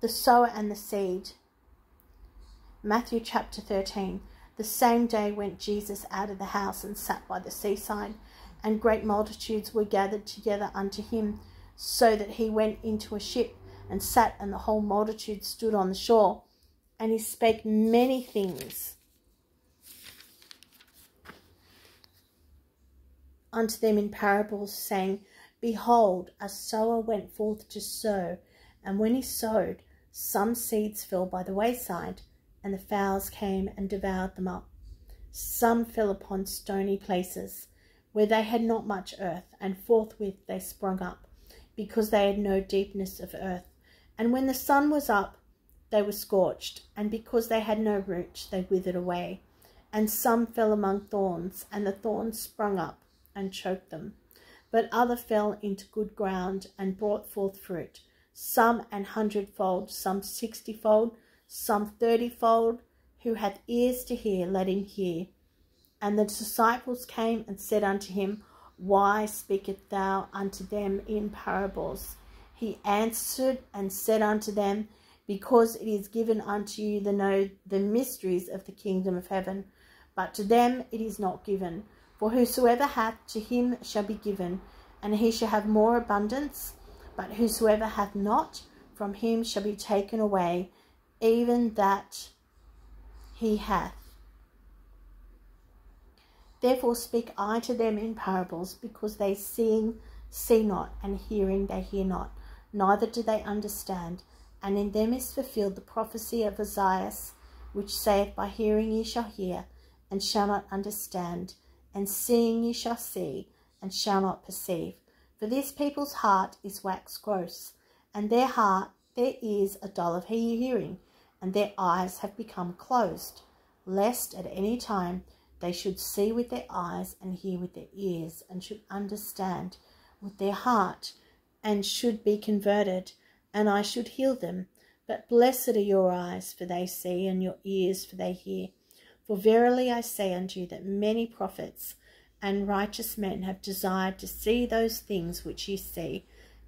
The sower and the seed. Matthew chapter 13. The same day went Jesus out of the house and sat by the seaside, and great multitudes were gathered together unto him, so that he went into a ship and sat, and the whole multitude stood on the shore. And he spake many things unto them in parables, saying, Behold, a sower went forth to sow, and when he sowed, some seeds fell by the wayside, and the fowls came and devoured them up. Some fell upon stony places, where they had not much earth, and forthwith they sprung up, because they had no deepness of earth. And when the sun was up, they were scorched, and because they had no root, they withered away. And some fell among thorns, and the thorns sprung up and choked them. But other fell into good ground and brought forth fruit, some an hundredfold, some sixtyfold, some thirtyfold. Who hath ears to hear, let him hear. And the disciples came and said unto him, Why speakest thou unto them in parables? He answered and said unto them, Because it is given unto you the know the mysteries of the kingdom of heaven, but to them it is not given. For whosoever hath, to him shall be given, and he shall have more abundance. But whosoever hath not, from him shall be taken away, even that he hath. Therefore speak I to them in parables, because they seeing see not, and hearing they hear not, neither do they understand. And in them is fulfilled the prophecy of Isaiah, which saith, By hearing ye shall hear, and shall not understand, and seeing ye shall see, and shall not perceive. For this people's heart is waxed gross, and their heart, their ears are dull of hearing, and their eyes have become closed, lest at any time they should see with their eyes and hear with their ears, and should understand with their heart, and should be converted, and I should heal them. But blessed are your eyes, for they see, and your ears, for they hear. For verily I say unto you that many prophets and righteous men have desired to see those things which ye see,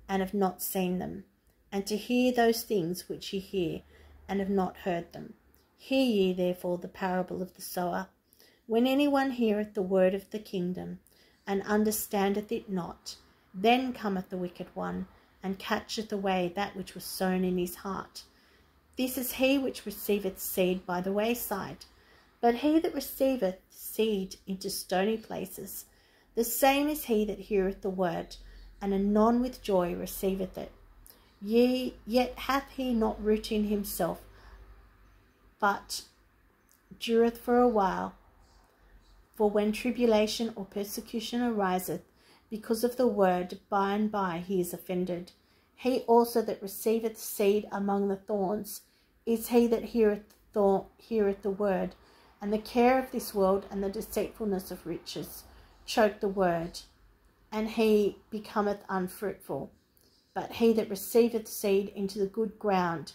and have not seen them, and to hear those things which ye hear, and have not heard them. Hear ye therefore the parable of the sower. When any one heareth the word of the kingdom, and understandeth it not, then cometh the wicked one, and catcheth away that which was sown in his heart. This is he which receiveth seed by the wayside. But he that receiveth seed into stony places, the same is he that heareth the word, and anon with joy receiveth it. Ye, yet hath he not root in himself, but dureth for a while. For when tribulation or persecution ariseth because of the word, by and by he is offended. He also that receiveth seed among the thorns is he that heareth, th- heareth the word, and the care of this world and the deceitfulness of riches choke the word, and he becometh unfruitful. But he that receiveth seed into the good ground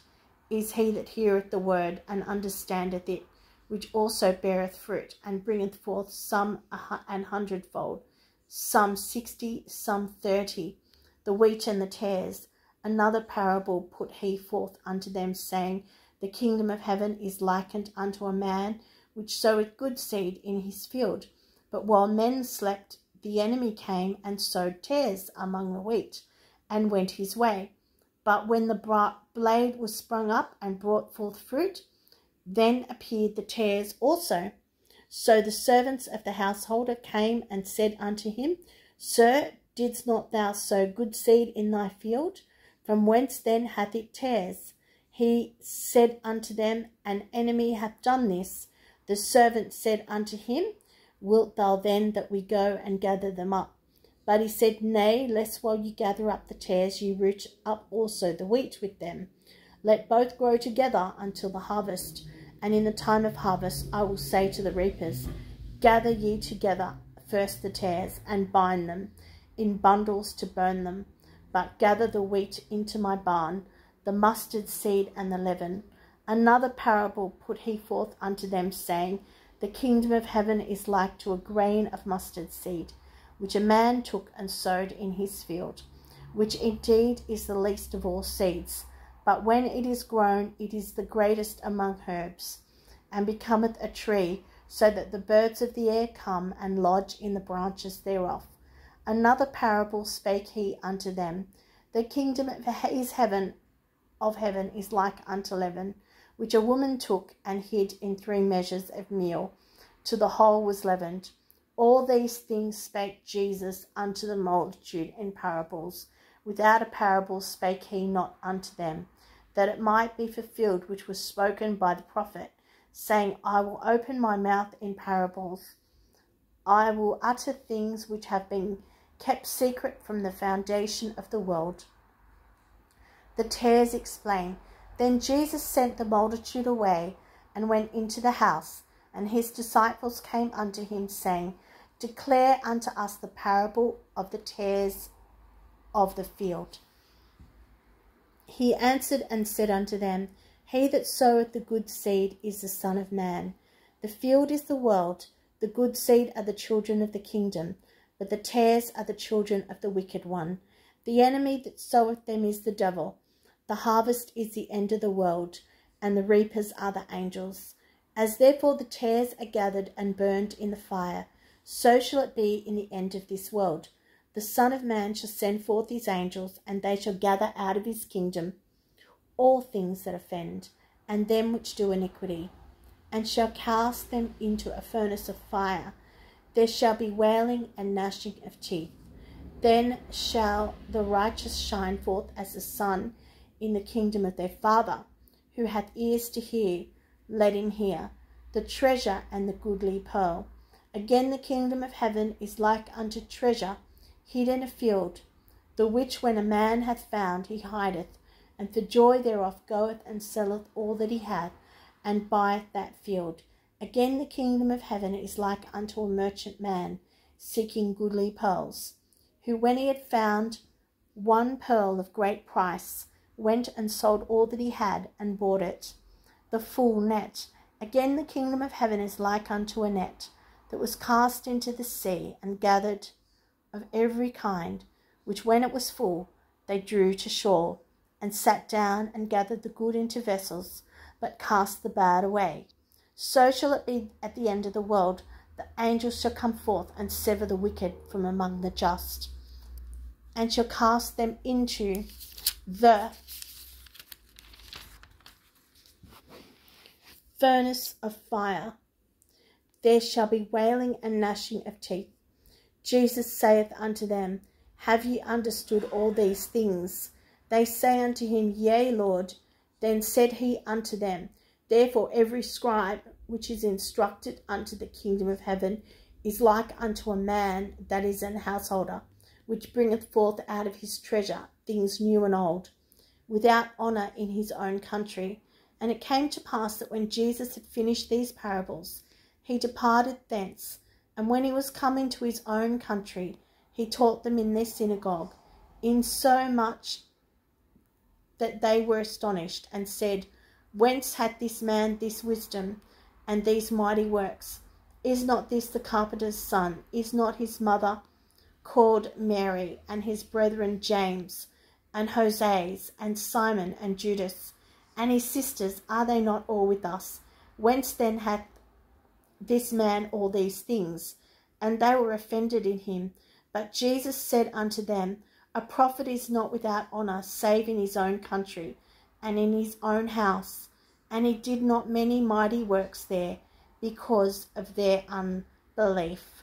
is he that heareth the word and understandeth it, which also beareth fruit, and bringeth forth some an hundredfold, some sixty, some thirty. The wheat and the tares. Another parable put he forth unto them, saying, The kingdom of heaven is likened unto a man which soweth good seed in his field. But while men slept, the enemy came and sowed tares among the wheat, and went his way. But when the blade was sprung up and brought forth fruit, then appeared the tares also. So the servants of the householder came and said unto him, Sir, didst not thou sow good seed in thy field? From whence then hath it tares? He said unto them, An enemy hath done this. The servant said unto him, Wilt thou then that we go and gather them up? But he said, Nay, lest while you gather up the tares, you root up also the wheat with them. Let both grow together until the harvest. And in the time of harvest I will say to the reapers, Gather ye together first the tares, and bind them in bundles to burn them, but gather the wheat into my barn, the mustard seed and the leaven. Another parable put he forth unto them, saying, The kingdom of heaven is like to a grain of mustard seed, which a man took and sowed in his field, which indeed is the least of all seeds, But when it is grown, it is the greatest among herbs, and becometh a tree, so that the birds of the air come and lodge in the branches thereof. Another parable spake he unto them The kingdom of heaven of heaven is like unto leaven, which a woman took and hid in three measures of meal, till the whole was leavened. All these things spake Jesus unto the multitude in parables. Without a parable spake he not unto them that it might be fulfilled which was spoken by the prophet, saying, I will open my mouth in parables. I will utter things which have been kept secret from the foundation of the world. The tares explain. Then Jesus sent the multitude away and went into the house, and his disciples came unto him, saying, Declare unto us the parable of the tares of the field. He answered and said unto them, He that soweth the good seed is the Son of Man. The field is the world, the good seed are the children of the kingdom, but the tares are the children of the wicked one. The enemy that soweth them is the devil. The harvest is the end of the world, and the reapers are the angels. As therefore the tares are gathered and burned in the fire, so shall it be in the end of this world. The Son of Man shall send forth his angels, and they shall gather out of his kingdom all things that offend, and them which do iniquity, and shall cast them into a furnace of fire. There shall be wailing and gnashing of teeth. Then shall the righteous shine forth as the sun in the kingdom of their Father. Who hath ears to hear, let him hear. The treasure and the goodly pearl. Again, the kingdom of heaven is like unto treasure hid in a field, the which when a man hath found he hideth, and for joy thereof goeth and selleth all that he hath, and buyeth that field. Again the kingdom of heaven is like unto a merchant man seeking goodly pearls, who when he had found one pearl of great price, went and sold all that he had, and bought it. The full net. Again the kingdom of heaven is like unto a net that was cast into the sea, and gathered of every kind, which when it was full, they drew to shore, and sat down and gathered the good into vessels, but cast the bad away. So shall it be at the end of the world. The angels shall come forth and sever the wicked from among the just, and shall cast them into the furnace of fire. There shall be wailing and gnashing of teeth. Jesus saith unto them, Have ye understood all these things? They say unto him, Yea, Lord. Then said he unto them, Therefore every scribe which is instructed unto the kingdom of heaven is like unto a man that is an householder, which bringeth forth out of his treasure things new and old, without honour in his own country. And it came to pass that when Jesus had finished these parables, he departed thence and when he was come into his own country, he taught them in their synagogue, in so much that they were astonished, and said, Whence hath this man this wisdom and these mighty works? Is not this the carpenter's son? Is not his mother called Mary, and his brethren James, and Joses, and Simon, and Judas, and his sisters, are they not all with us? Whence then hath this man all these things. And they were offended in him. But Jesus said unto them, A prophet is not without honour, save in his own country, and in his own house. And he did not many mighty works there, because of their unbelief.